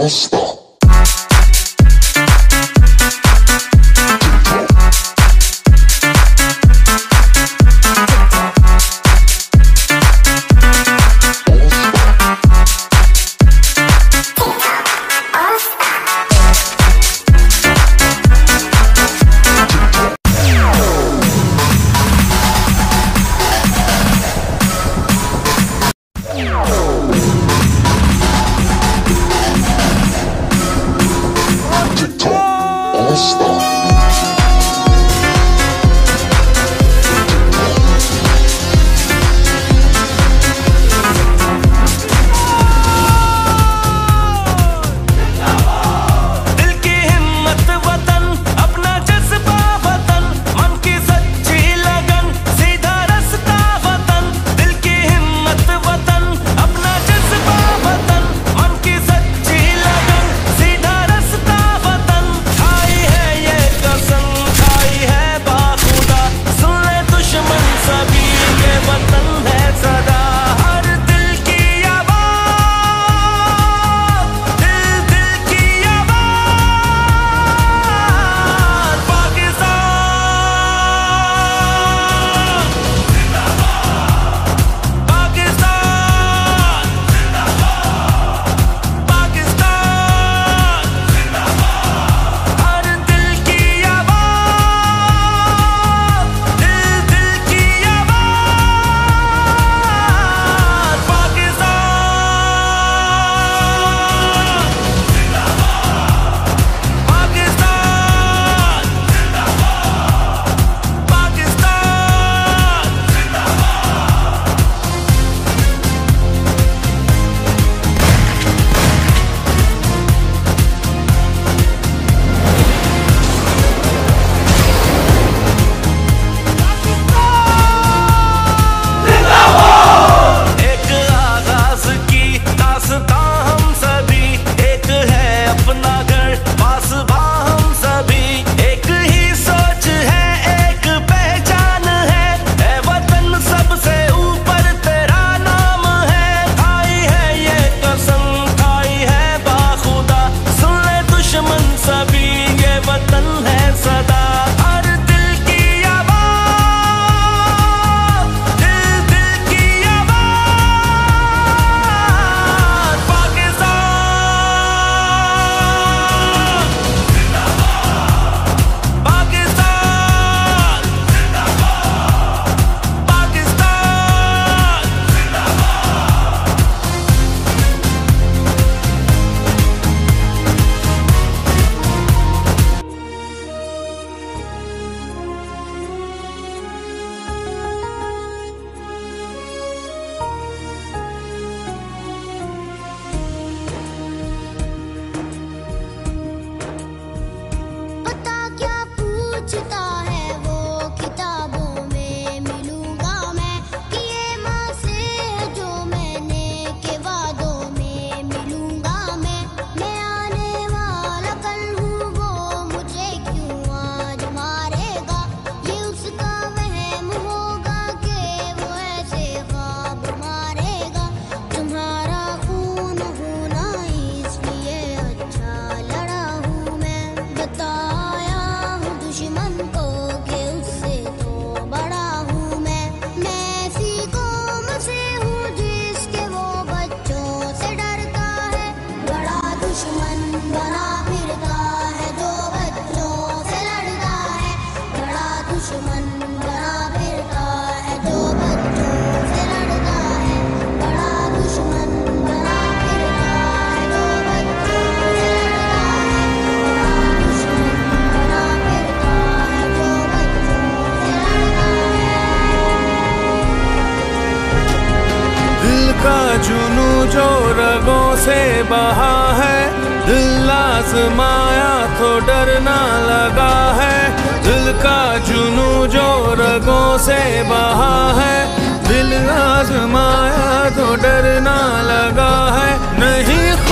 Namaste. this thing. बहा है। दिल आजमाया तो डरना लगा है। दिल का जुनू जो रगों से बहा है। दिल आजमाया तो डरना लगा है। नहीं